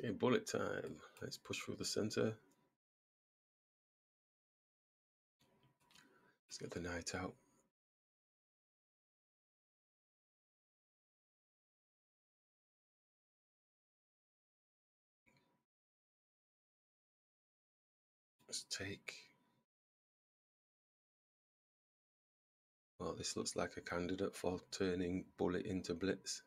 Okay, bullet time. Let's push through the center. Let's get the knight out. Let's take. Well, this looks like a candidate for turning bullet into blitz.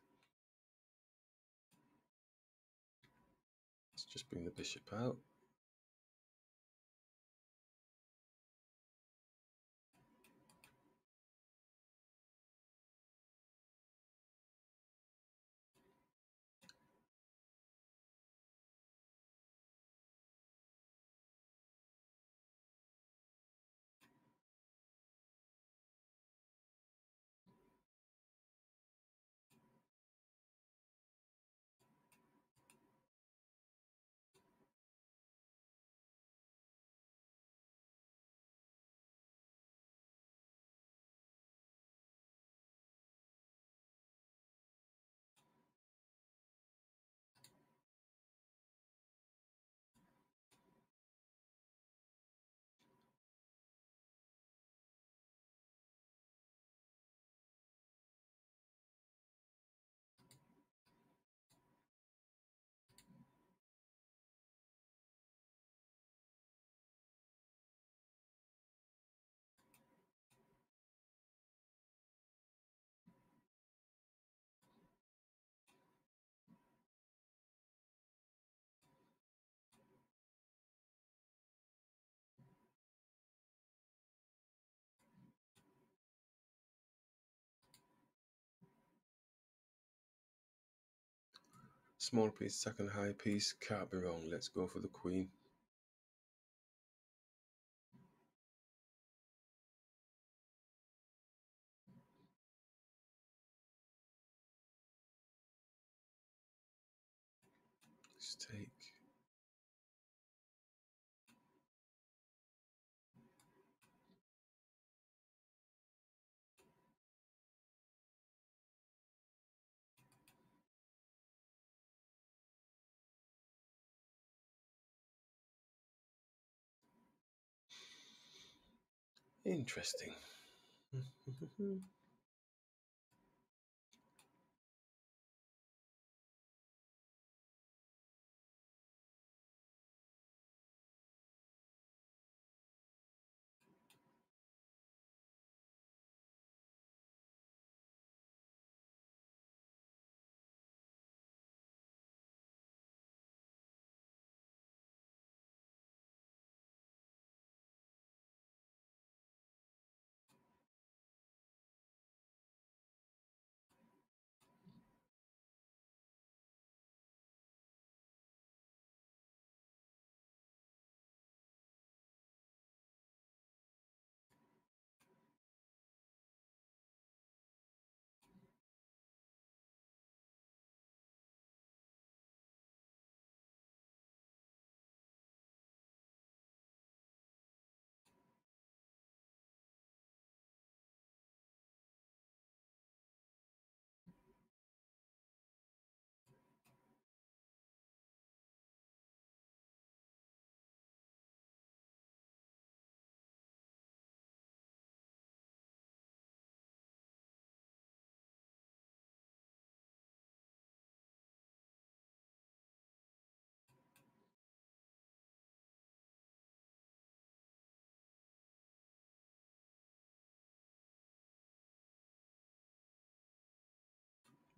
Just bring the bishop out. Small piece, second high piece, can't be wrong. Let's go for the queen. Let's take. Interesting.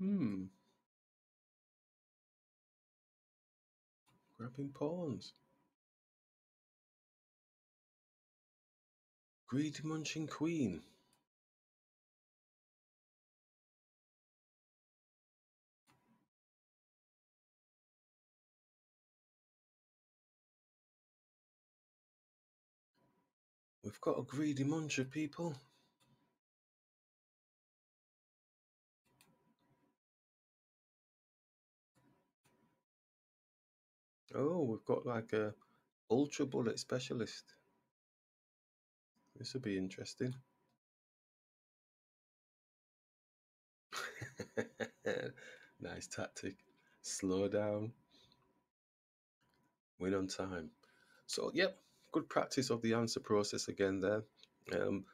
Hmm. Grabbing pawns. Greedy munching queen. We've got a greedy muncher, people. Oh, we've got like a ultra bullet specialist. This will be interesting. nice tactic. Slow down. win on time. So, yep, good practice of the answer process again there. Um,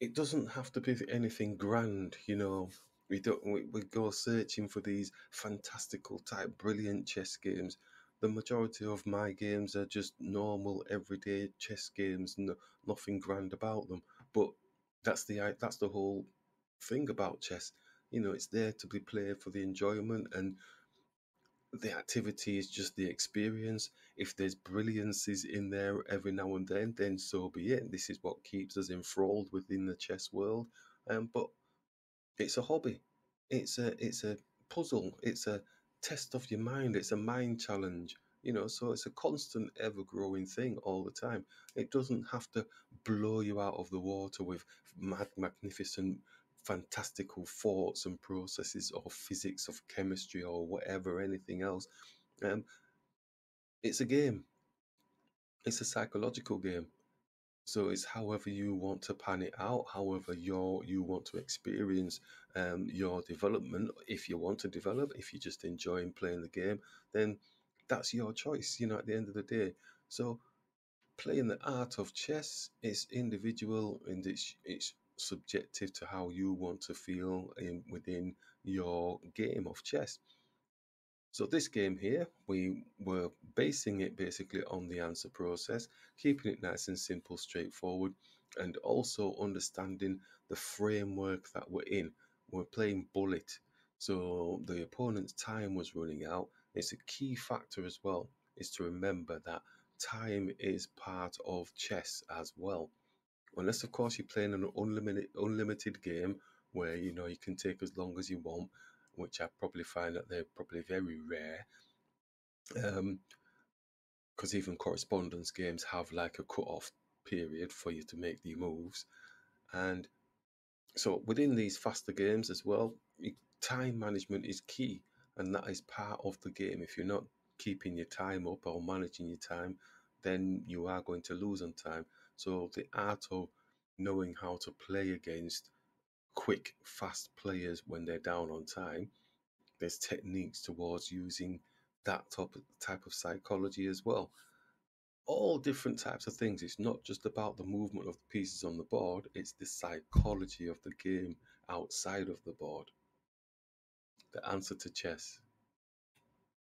it doesn't have to be anything grand, you know. We don't we, we go searching for these fantastical type brilliant chess games. The majority of my games are just normal everyday chess games, no, nothing grand about them. But that's the that's the whole thing about chess. You know, it's there to be played for the enjoyment and the activity is just the experience. If there's brilliances in there every now and then, then so be it. This is what keeps us enthralled within the chess world. Um, but it's a hobby. It's a it's a puzzle. It's a test of your mind. It's a mind challenge. You know, so it's a constant, ever growing thing all the time. It doesn't have to blow you out of the water with mad, magnificent fantastical thoughts and processes or physics of chemistry or whatever, anything else. Um, it's a game. It's a psychological game. So it's however you want to pan it out, however you you want to experience um, your development. If you want to develop, if you're just enjoying playing the game, then that's your choice. You know, at the end of the day. So playing the art of chess is individual and it's it's subjective to how you want to feel in, within your game of chess. So this game here, we were basing it basically on the answer process, keeping it nice and simple, straightforward, and also understanding the framework that we're in. We're playing bullet, so the opponent's time was running out. It's a key factor as well, is to remember that time is part of chess as well unless of course you're playing an unlimited unlimited game where you know you can take as long as you want, which I probably find that they're probably very rare. Um, because even correspondence games have like a cut-off period for you to make the moves, and so within these faster games as well, time management is key, and that is part of the game. If you're not keeping your time up or managing your time, then you are going to lose on time. So the art of knowing how to play against quick, fast players when they're down on time, there's techniques towards using that type of, type of psychology as well. All different types of things. It's not just about the movement of the pieces on the board, it's the psychology of the game outside of the board. The answer to chess.